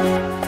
Bye.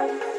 Bye.